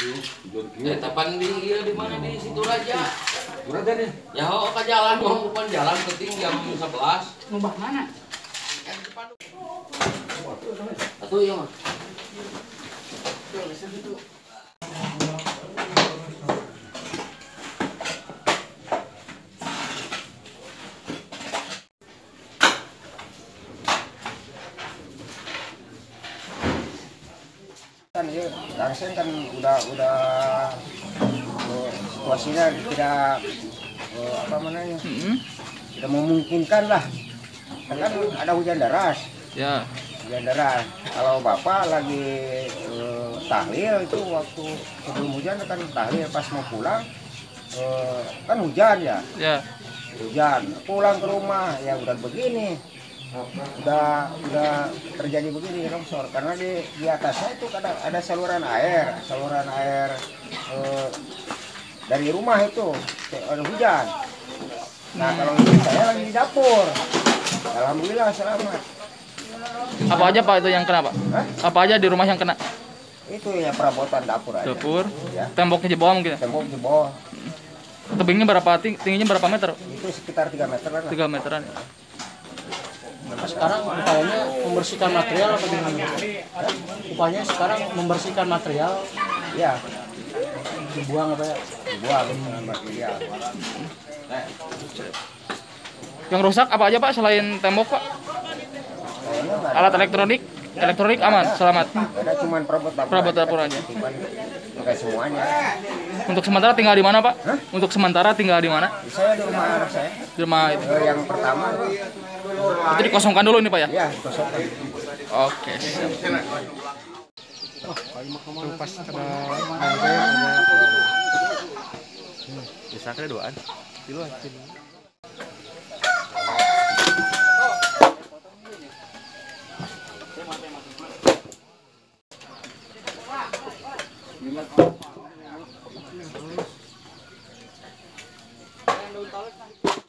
Eh, tapan di iya di mana di situ raja. Berada nih. Ya oh ke jalan mau bukan jalan penting jam 11. Ngubah mana? Eh, depan. Atuh iya mah. Kan ya langsung kan udah udah eh, situasinya tidak eh, apa namanya tidak memungkinkan lah. Kan, kan ada hujan deras. Ya. hujan deras. Kalau bapak lagi eh, tahlil itu waktu sebelum hujan kan tahlil pas mau pulang eh, kan hujan ya? Ya. hujan. Pulang ke rumah ya udah begini udah udah terjadi begini longsor karena di di atasnya itu ada ada saluran air saluran air eh, dari rumah itu ada hujan nah kalau ini saya lagi di dapur alhamdulillah selamat Apa aja Pak itu yang kena Pak? Hah? Apa aja di rumah yang kena? itu ya perabotan dapur aja Dapur. ya Temboknya jebol mungkin. ya? tembok bawah Tebingnya berapa ting tingginya berapa meter? itu sekitar 3 meter lah 3 meteran. ya? Sekarang upayanya membersihkan material apa gimana? Upayanya sekarang membersihkan material ya dibuang apa ya? dibuang dengan material Yang rusak apa aja Pak selain tembok Pak? Alat elektronik? Elektronik aman, selamat. ada cuman perabot dapur Perabot dapur aja. cuman enggak semuanya Untuk sementara tinggal di mana Pak? Hah? Untuk sementara tinggal di mana? saya di rumah anak saya Di rumah itu. Eh, yang pertama Itu dikosongkan dulu ini Pak ya? ya kosongkan Oke. siap. Pas ada ada Bisa kira duaan. Di luar. Yang daun talas kan?